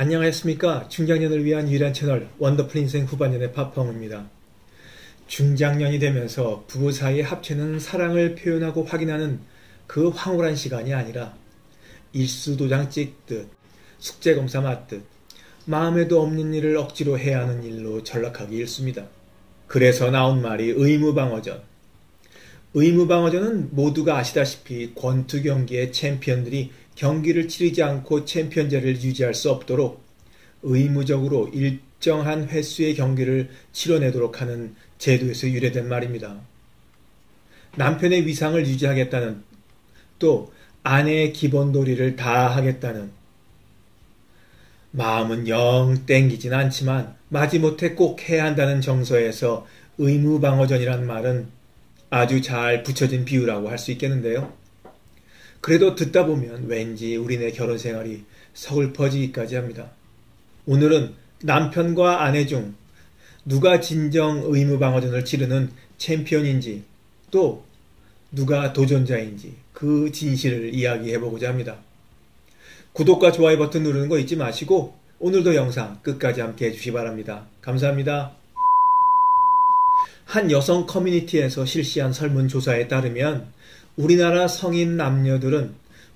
안녕하십니까. 중장년을 위한 유일한 채널 원더풀 인생 후반년의 파펑입니다. 중장년이 되면서 부부 사이의 합체는 사랑을 표현하고 확인하는 그 황홀한 시간이 아니라 일수도장 찍듯 숙제검사 맞듯 마음에도 없는 일을 억지로 해야 하는 일로 전락하기 일쑤입니다. 그래서 나온 말이 의무방어전. 의무방어전은 모두가 아시다시피 권투 경기의 챔피언들이 경기를 치르지 않고 챔피언제를 유지할 수 없도록 의무적으로 일정한 횟수의 경기를 치러내도록 하는 제도에서 유래된 말입니다. 남편의 위상을 유지하겠다는 또 아내의 기본 도리를 다 하겠다는 마음은 영 땡기진 않지만 마지못해 꼭 해야 한다는 정서에서 의무방어전이란 말은 아주 잘 붙여진 비유라고 할 수 있겠는데요. 그래도 듣다 보면 왠지 우리네 결혼 생활이 서글퍼지기까지 합니다. 오늘은 남편과 아내 중 누가 진정 의무방어전을 치르는 챔피언인지 또 누가 도전자인지 그 진실을 이야기해보고자 합니다. 구독과 좋아요 버튼 누르는 거 잊지 마시고 오늘도 영상 끝까지 함께 해주시 기 바랍니다. 감사합니다. 한 여성 커뮤니티에서 실시한 설문조사에 따르면 우리나라 성인 남녀들은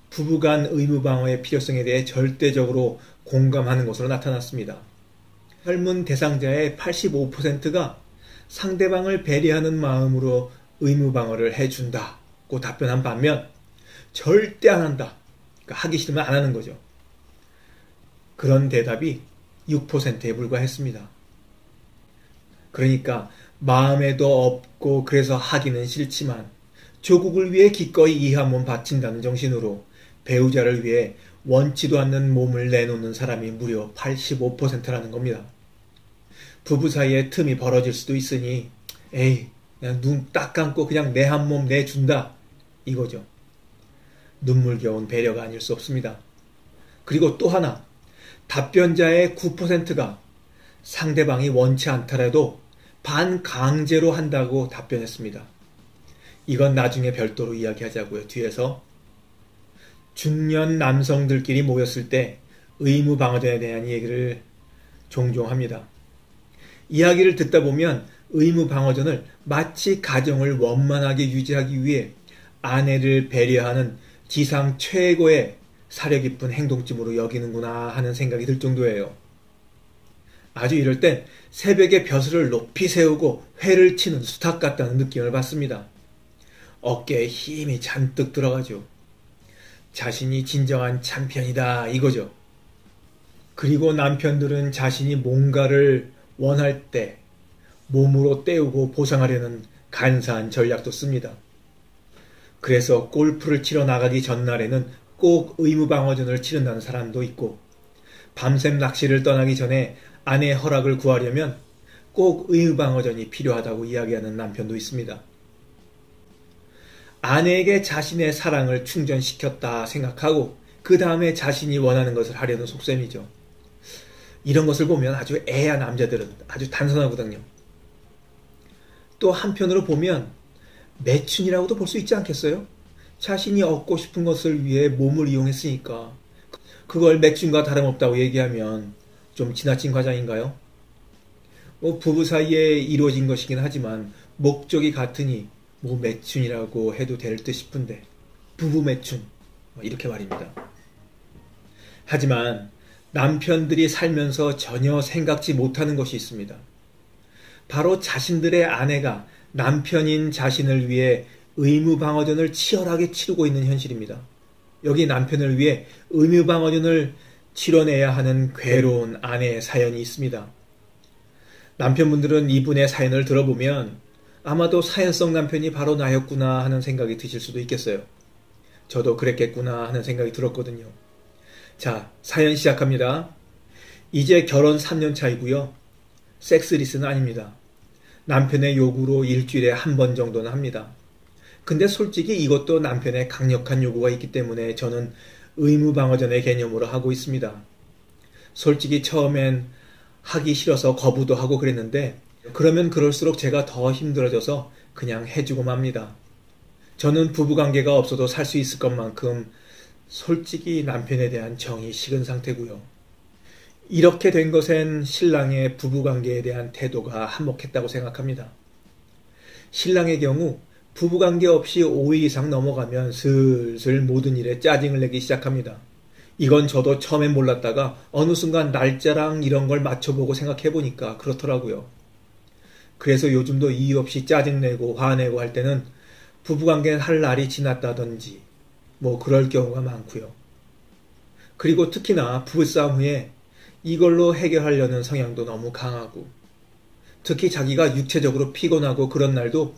부부간 의무 방어의 필요성에 대해 절대적으로 공감하는 것으로 나타났습니다. 설문 대상자의 85%가 상대방을 배려하는 마음으로 의무 방어를 해준다고 답변한 반면 절대 안 한다. 그러니까 하기 싫으면 안 하는 거죠. 그런 대답이 6%에 불과했습니다. 그러니까 마음에도 없고 그래서 하기는 싫지만 조국을 위해 기꺼이 이 한 몸 바친다는 정신으로 배우자를 위해 원치도 않는 몸을 내놓는 사람이 무려 85%라는 겁니다. 부부 사이에 틈이 벌어질 수도 있으니 에이 그냥 눈 딱 감고 그냥 내 한 몸 내준다 이거죠. 눈물겨운 배려가 아닐 수 없습니다. 그리고 또 하나 답변자의 9%가 상대방이 원치 않더라도 반강제로 한다고 답변했습니다. 이건 나중에 별도로 이야기하자고요. 뒤에서 중년 남성들끼리 모였을 때 의무 방어전에 대한 얘기를 종종 합니다. 이야기를 듣다 보면 의무 방어전을 마치 가정을 원만하게 유지하기 위해 아내를 배려하는 지상 최고의 사려 깊은 행동쯤으로 여기는구나 하는 생각이 들 정도예요. 아주 이럴 땐 새벽에 벼슬을 높이 세우고 회를 치는 수탉 같다는 느낌을 받습니다. 어깨에 힘이 잔뜩 들어가죠. 자신이 진정한 참편이다 이거죠. 그리고 남편들은 자신이 뭔가를 원할 때 몸으로 때우고 보상하려는 간사한 전략도 씁니다. 그래서 골프를 치러 나가기 전날에는 꼭 의무방어전을 치른다는 사람도 있고 밤샘 낚시를 떠나기 전에 아내의 허락을 구하려면 꼭 의무방어전이 필요하다고 이야기하는 남편도 있습니다. 아내에게 자신의 사랑을 충전시켰다 생각하고 그 다음에 자신이 원하는 것을 하려는 속셈이죠. 이런 것을 보면 아주 애야 남자들은 아주 단순하거든요. 또 한편으로 보면 매춘이라고도 볼 수 있지 않겠어요? 자신이 얻고 싶은 것을 위해 몸을 이용했으니까 그걸 매춘과 다름없다고 얘기하면 좀 지나친 과장인가요? 뭐 부부 사이에 이루어진 것이긴 하지만 목적이 같으니 뭐 매춘이라고 해도 될 듯 싶은데 부부 매춘 뭐 이렇게 말입니다. 하지만 남편들이 살면서 전혀 생각지 못하는 것이 있습니다. 바로 자신들의 아내가 남편인 자신을 위해 의무방어전을 치열하게 치르고 있는 현실입니다. 여기 남편을 위해 의무방어전을 치러내야 하는 괴로운 아내의 사연이 있습니다. 남편분들은 이분의 사연을 들어보면 아마도 사연성 남편이 바로 나였구나 하는 생각이 드실 수도 있겠어요. 저도 그랬겠구나 하는 생각이 들었거든요. 자, 사연 시작합니다. 이제 결혼 3년 차이고요. 섹스리스는 아닙니다. 남편의 요구로 일주일에 한 번 정도는 합니다. 근데 솔직히 이것도 남편의 강력한 요구가 있기 때문에 저는 의무방어전의 개념으로 하고 있습니다. 솔직히 처음엔 하기 싫어서 거부도 하고 그랬는데 그러면 그럴수록 제가 더 힘들어져서 그냥 해주고 맙니다. 저는 부부관계가 없어도 살 수 있을 것만큼 솔직히 남편에 대한 정이 식은 상태고요. 이렇게 된 것엔 신랑의 부부관계에 대한 태도가 한몫했다고 생각합니다. 신랑의 경우 부부관계 없이 5일 이상 넘어가면 슬슬 모든 일에 짜증을 내기 시작합니다. 이건 저도 처음엔 몰랐다가 어느 순간 날짜랑 이런 걸 맞춰보고 생각해보니까 그렇더라고요. 그래서 요즘도 이유 없이 짜증내고 화내고 할 때는 부부관계는 할 날이 지났다든지 뭐 그럴 경우가 많고요. 그리고 특히나 부부싸움 후에 이걸로 해결하려는 성향도 너무 강하고 특히 자기가 육체적으로 피곤하고 그런 날도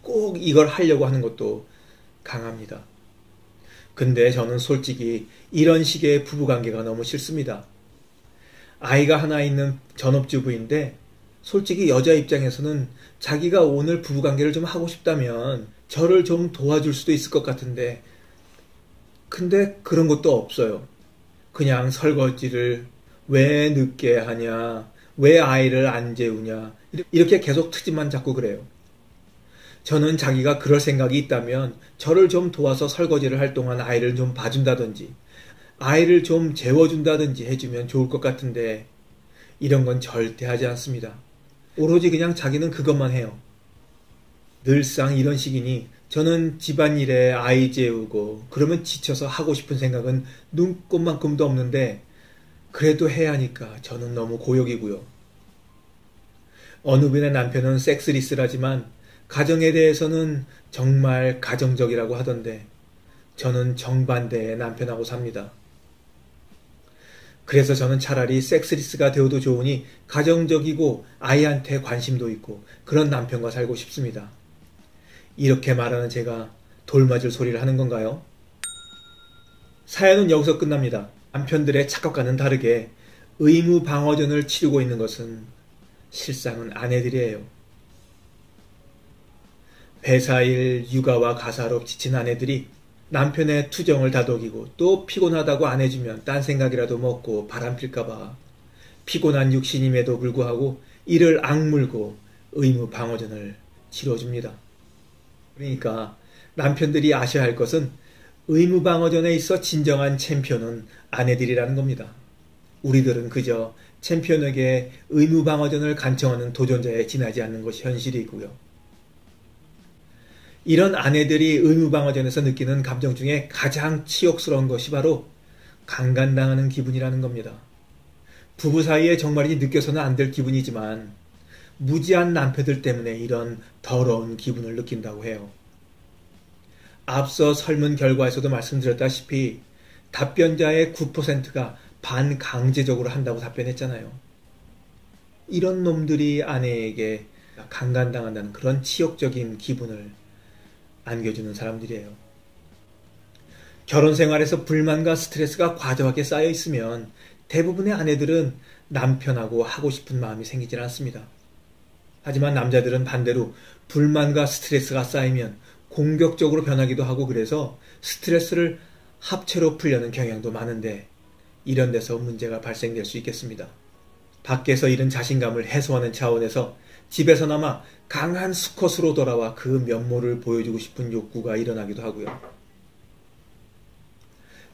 꼭 이걸 하려고 하는 것도 강합니다. 근데 저는 솔직히 이런 식의 부부관계가 너무 싫습니다. 아이가 하나 있는 전업주부인데 솔직히 여자 입장에서는 자기가 오늘 부부관계를 좀 하고 싶다면 저를 좀 도와줄 수도 있을 것 같은데 근데 그런 것도 없어요. 그냥 설거지를 왜 늦게 하냐, 왜 아이를 안 재우냐, 이렇게 계속 트집만 잡고 그래요. 저는 자기가 그럴 생각이 있다면 저를 좀 도와서 설거지를 할 동안 아이를 좀 봐준다든지, 아이를 좀 재워준다든지 해주면 좋을 것 같은데, 이런 건 절대 하지 않습니다. 오로지 그냥 자기는 그것만 해요. 늘상 이런 식이니 저는 집안일에 아이 재우고 그러면 지쳐서 하고 싶은 생각은 눈꼽만큼도 없는데 그래도 해야 하니까 저는 너무 고역이고요. 어느 분의 남편은 섹스리스라지만 가정에 대해서는 정말 가정적이라고 하던데 저는 정반대의 남편하고 삽니다. 그래서 저는 차라리 섹스리스가 되어도 좋으니 가정적이고 아이한테 관심도 있고 그런 남편과 살고 싶습니다. 이렇게 말하는 제가 돌맞을 소리를 하는 건가요? 사연은 여기서 끝납니다. 남편들의 착각과는 다르게 의무 방어전을 치르고 있는 것은 실상은 아내들이에요. 배사일, 육아와 가사로 지친 아내들이 남편의 투정을 다독이고 또 피곤하다고 안 해주면 딴 생각이라도 먹고 바람 필까봐 피곤한 육신임에도 불구하고 이를 악물고 의무 방어전을 치러줍니다. 그러니까 남편들이 아셔야 할 것은 의무 방어전에 있어 진정한 챔피언은 아내들이라는 겁니다. 우리들은 그저 챔피언에게 의무 방어전을 간청하는 도전자에 지나지 않는 것이 현실이고요. 이런 아내들이 의무방어전에서 느끼는 감정 중에 가장 치욕스러운 것이 바로 강간당하는 기분이라는 겁니다. 부부 사이에 정말이지 느껴서는 안 될 기분이지만 무지한 남편들 때문에 이런 더러운 기분을 느낀다고 해요. 앞서 설문 결과에서도 말씀드렸다시피 답변자의 9%가 반강제적으로 한다고 답변했잖아요. 이런 놈들이 아내에게 강간당한다는 그런 치욕적인 기분을 안겨주는 사람들이에요. 결혼 생활에서 불만과 스트레스가 과도하게 쌓여 있으면 대부분의 아내들은 남편하고 하고 싶은 마음이 생기질 않습니다. 하지만 남자들은 반대로 불만과 스트레스가 쌓이면 공격적으로 변하기도 하고 그래서 스트레스를 합체로 풀려는 경향도 많은데 이런 데서 문제가 발생될 수 있겠습니다. 밖에서 잃은 자신감을 해소하는 차원에서 집에서나마 강한 수컷으로 돌아와 그 면모를 보여주고 싶은 욕구가 일어나기도 하고요.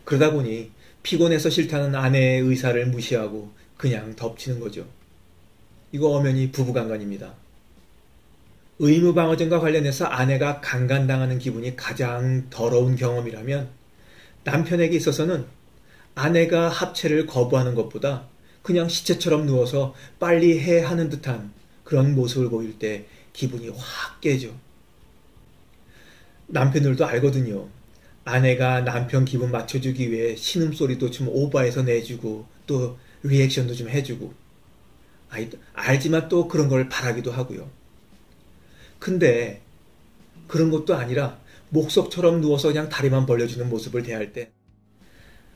그러다 보니 피곤해서 싫다는 아내의 의사를 무시하고 그냥 덮치는 거죠. 이거 엄연히 부부간간입니다. 의무방어전과 관련해서 아내가 강간당하는 기분이 가장 더러운 경험이라면 남편에게 있어서는 아내가 합체를 거부하는 것보다 그냥 시체처럼 누워서 빨리 해 하는 듯한 그런 모습을 보일 때 기분이 확 깨죠. 남편들도 알거든요. 아내가 남편 기분 맞춰주기 위해 신음소리도 좀 오버해서 내주고 또 리액션도 좀 해주고 알지만 또 그런 걸 바라기도 하고요. 근데 그런 것도 아니라 목석처럼 누워서 그냥 다리만 벌려주는 모습을 대할 때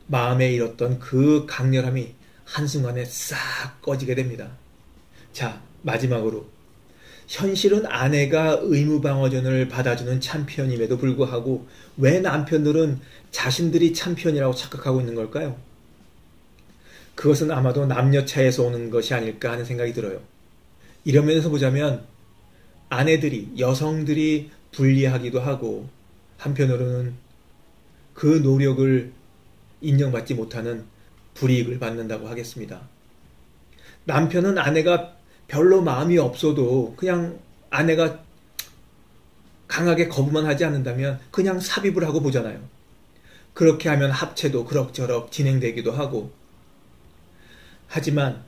마음에 잃었던 그 강렬함이 한순간에 싹 꺼지게 됩니다. 자, 마지막으로. 현실은 아내가 의무방어전을 받아주는 참편임에도 불구하고 왜 남편들은 자신들이 참편이라고 착각하고 있는 걸까요? 그것은 아마도 남녀 차에서 오는 것이 아닐까 하는 생각이 들어요. 이런 면에서 보자면 아내들이, 여성들이 불리하기도 하고 한편으로는 그 노력을 인정받지 못하는 불이익을 받는다고 하겠습니다. 남편은 아내가 별로 마음이 없어도 그냥 아내가 강하게 거부만 하지 않는다면 그냥 삽입을 하고 보잖아요. 그렇게 하면 합체도 그럭저럭 진행되기도 하고. 하지만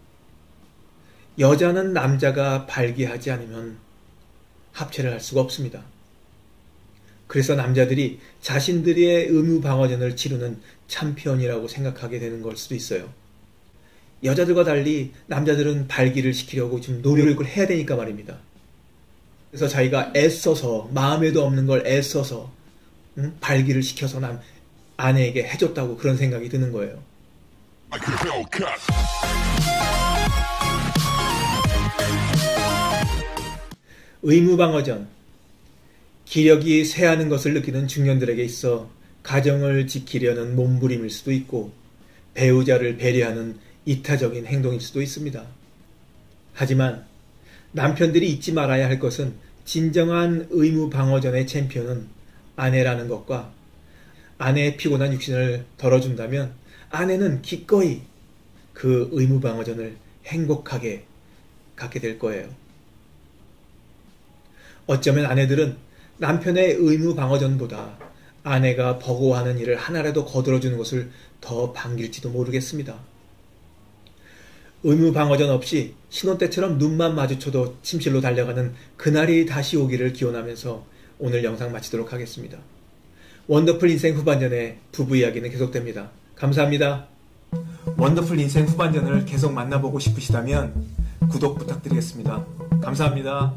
여자는 남자가 발기하지 않으면 합체를 할 수가 없습니다. 그래서 남자들이 자신들의 의무 방어전을 치르는 참편이라고 생각하게 되는 걸 수도 있어요. 여자들과 달리 남자들은 발기를 시키려고 좀 노력을 해야 되니까 말입니다. 그래서 자기가 애써서 마음에도 없는 걸 애써서 응? 발기를 시켜서 남 아내에게 해줬다고 그런 생각이 드는 거예요. 의무 방어전 기력이 쇠하는 것을 느끼는 중년들에게 있어 가정을 지키려는 몸부림일 수도 있고 배우자를 배려하는 이타적인 행동일 수도 있습니다. 하지만 남편들이 잊지 말아야 할 것은 진정한 의무 방어전의 챔피언은 아내라는 것과 아내의 피곤한 육신을 덜어준다면 아내는 기꺼이 그 의무 방어전을 행복하게 갖게 될 거예요. 어쩌면 아내들은 남편의 의무 방어전보다 아내가 버거워하는 일을 하나라도 거들어주는 것을 더 반길지도 모르겠습니다. 의무 방어전 없이 신혼 때처럼 눈만 마주쳐도 침실로 달려가는 그날이 다시 오기를 기원하면서 오늘 영상 마치도록 하겠습니다. 원더풀 인생 후반전의 부부 이야기는 계속됩니다. 감사합니다. 원더풀 인생 후반전을 계속 만나보고 싶으시다면 구독 부탁드리겠습니다. 감사합니다.